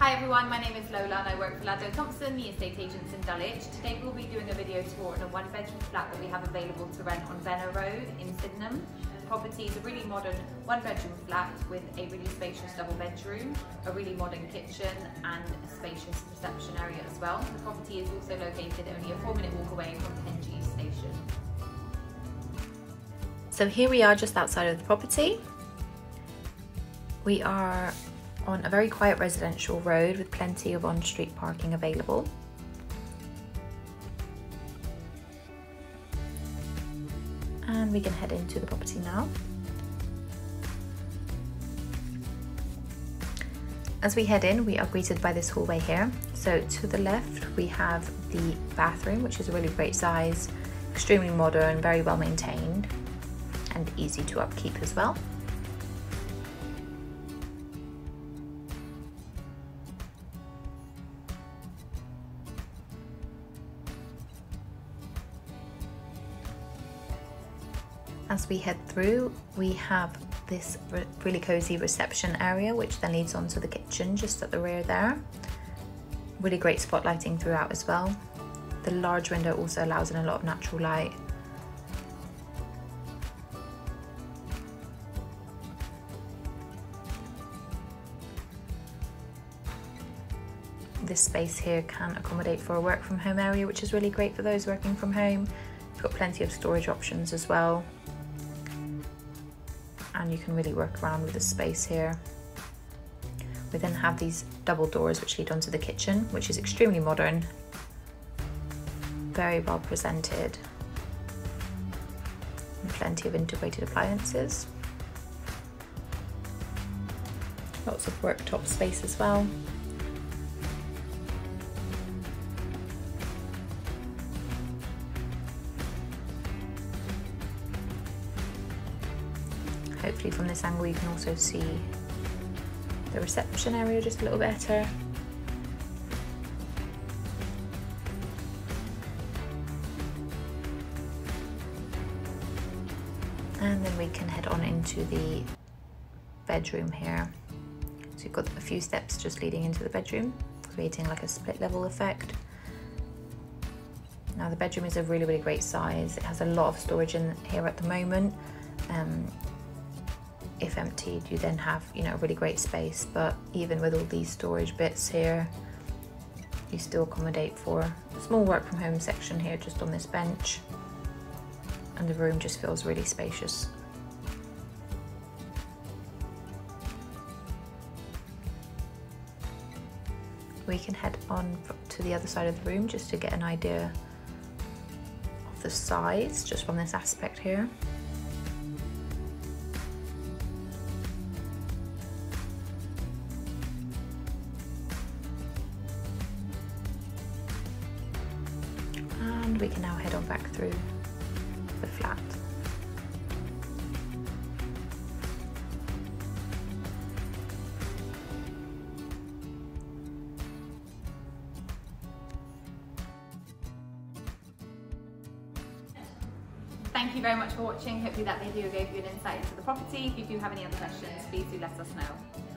Hi everyone, my name is Lola and I work for Ludlow Thompson, the estate agents in Dulwich. Today we'll be doing a video tour on a one bedroom flat that we have available to rent on Venner Road in Sydenham. The property is a really modern one bedroom flat with a really spacious double bedroom, a really modern kitchen and a spacious reception area as well. The property is also located only a four minute walk away from Penge East station. So here we are just outside of the property. We are on a very quiet residential road with plenty of on-street parking available. And we can head into the property now. As we head in, we are greeted by this hallway here. So to the left, we have the bathroom, which is a really great size, extremely modern, very well maintained, and easy to upkeep as well. As we head through, we have this really cozy reception area, which then leads onto the kitchen just at the rear there. Really great spotlighting throughout as well. The large window also allows in a lot of natural light. This space here can accommodate for a work from home area, which is really great for those working from home. You've got plenty of storage options as well and you can really work around with the space here. We then have these double doors which lead onto the kitchen, which is extremely modern, very well presented, and plenty of integrated appliances. Lots of worktop space as well. Hopefully from this angle you can also see the reception area just a little better. And then we can head on into the bedroom here. So you've got a few steps just leading into the bedroom, creating like a split level effect. Now the bedroom is a really, really great size. It has a lot of storage in here at the moment. Um, if emptied you then have you know a really great space? But even with all these storage bits here you still accommodate for a small work from home section here just on this bench. And the room just feels really spacious. We can head on to the other side of the room just to get an idea of the size just from this aspect here we can now head on back through the flat. Thank you very much for watching. Hopefully that video gave you an insight into the property. If you do have any other questions, please do let us know.